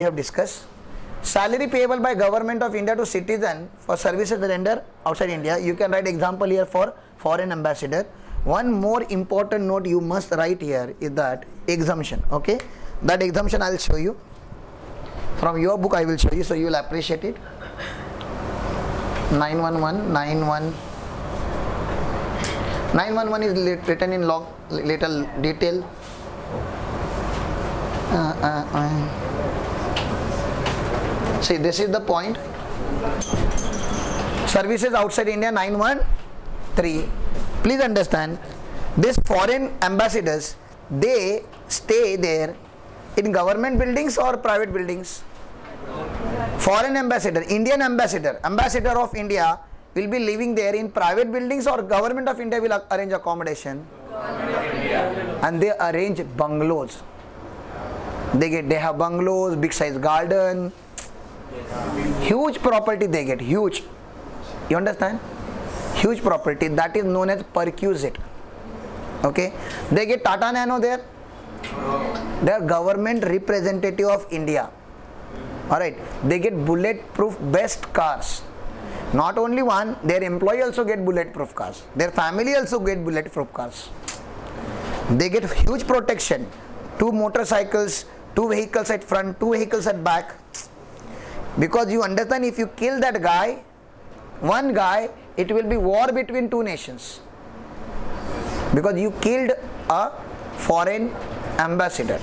we have discussed. Salary payable by government of India to citizen for services rendered outside India. You can write example here for foreign ambassador. One more important note you must write here is that exemption. Okay, that exemption I will show you. From your book I will show you, so you will appreciate it. 911 91 911 is written in log, little detail. Uh, uh, uh. See, this is the point. Services outside India 913. Please understand, these foreign ambassadors they stay there in government buildings or private buildings. Foreign ambassador, Indian ambassador, ambassador of India will be living there in private buildings or government of India will arrange accommodation and they arrange bungalows. They get they have bungalows, big size garden, huge property they get, huge. You understand? Huge property that is known as perquisite. Okay, they get Tata Nano there. They are government representative of India. All right, they get bulletproof best cars. Not only one, their employee also get bulletproof cars. Their family also get bulletproof cars. They get huge protection. Two motorcycles, two vehicles at front, two vehicles at back. Because you understand, if you kill that guy, one guy, it will be war between two nations. Because you killed a foreign ambassador.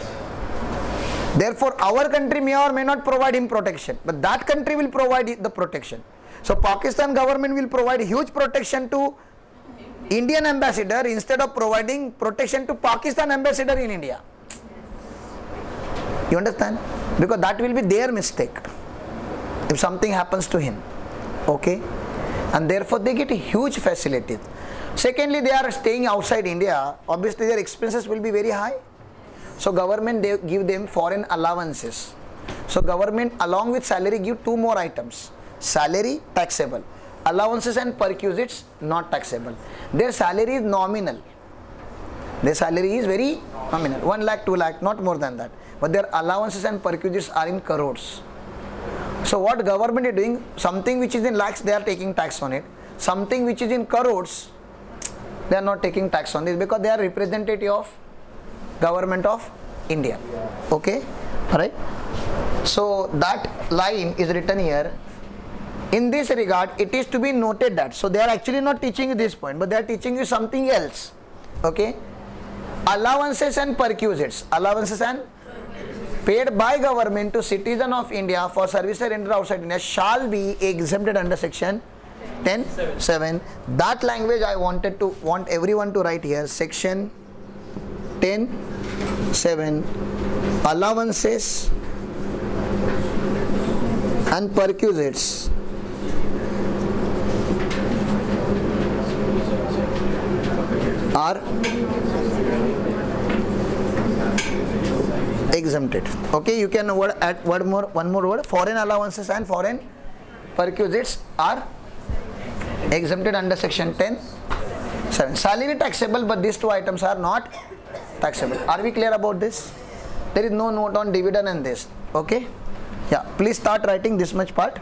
Therefore, our country may or may not provide him protection, but that country will provide the protection. So, Pakistan government will provide huge protection to Indian ambassador instead of providing protection to Pakistan ambassador in India. You understand? Because that will be their mistake if something happens to him. Okay? And therefore they get huge facilities. Secondly, they are staying outside India. Obviously, their expenses will be very high. So government they give them foreign allowances. So government along with salary give two more items. Salary taxable. Allowances and perquisites not taxable. Their salary is nominal. Their salary is very nominal. 1 lakh, 2 lakh, not more than that. But their allowances and perquisites are in crores. So what government is doing, something which is in lakhs, they are taking tax on it. Something which is in crores, they are not taking tax on this because they are representative of government of India. Okay, alright. So that line is written here. In this regard, it is to be noted that so they are actually not teaching you this point, but they are teaching you something else. Okay, allowances and perquisites, allowances and paid by government to citizen of India for services rendered outside India shall be exempted under section 10 7 that language I wanted to want everyone to write here. Section 10 7 allowances and perquisites. Are exempted. Okay you can word add word more one more word. Foreign allowances and foreign perquisites are exempted under section 10 7 salary taxable but these two items are not taxable. Are we clear about this? There is no note on dividend and this. Okay? Yeah please start writing this much part